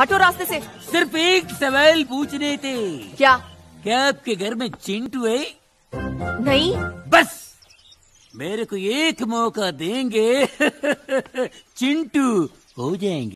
हटो रास्ते से। सिर्फ़ एक सवाल पूछने थे। क्या? क्या आपके घर में चिंटू है? नहीं। बस। मेरे को एक मौका देंगे। चिंटू हो जाएँगे।